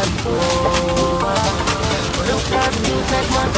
But if I do take my